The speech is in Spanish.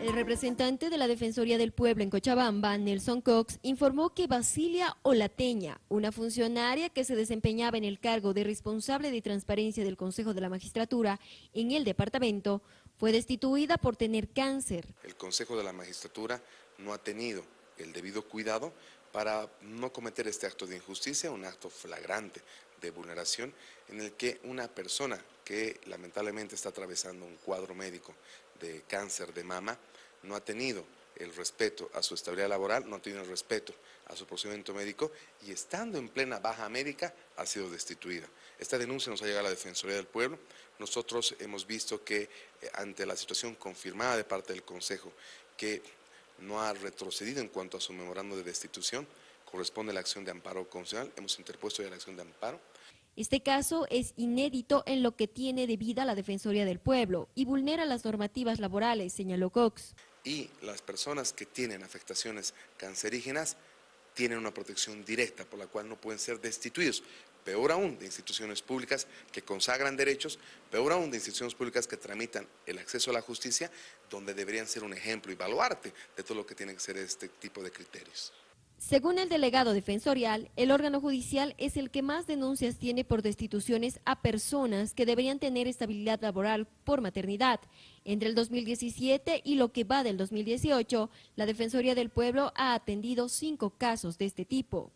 El representante de la Defensoría del Pueblo en Cochabamba, Nelson Cox, informó que Basilia Olateña, una funcionaria que se desempeñaba en el cargo de responsable de transparencia del Consejo de la Magistratura en el departamento, fue destituida por tener cáncer. El Consejo de la Magistratura no ha tenido el debido cuidado para no cometer este acto de injusticia, un acto flagrante de vulneración en el que una persona que lamentablemente está atravesando un cuadro médico de cáncer de mama no ha tenido el respeto a su estabilidad laboral, no tiene el respeto a su procedimiento médico y estando en plena baja médica ha sido destituida. Esta denuncia nos ha llegado a la Defensoría del Pueblo. Nosotros hemos visto que eh, ante la situación confirmada de parte del Consejo que no ha retrocedido en cuanto a su memorando de destitución, corresponde a la acción de amparo constitucional, hemos interpuesto ya la acción de amparo. Este caso es inédito en lo que tiene de vida la Defensoría del Pueblo y vulnera las normativas laborales, señaló Cox. Y las personas que tienen afectaciones cancerígenas tienen una protección directa por la cual no pueden ser destituidos. Peor aún de instituciones públicas que consagran derechos, peor aún de instituciones públicas que tramitan el acceso a la justicia, donde deberían ser un ejemplo y baluarte de todo lo que tiene que ser este tipo de criterios. Según el delegado defensorial, el órgano judicial es el que más denuncias tiene por destituciones a personas que deberían tener estabilidad laboral por maternidad. Entre el 2017 y lo que va del 2018, la Defensoría del Pueblo ha atendido cinco casos de este tipo.